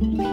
Bye.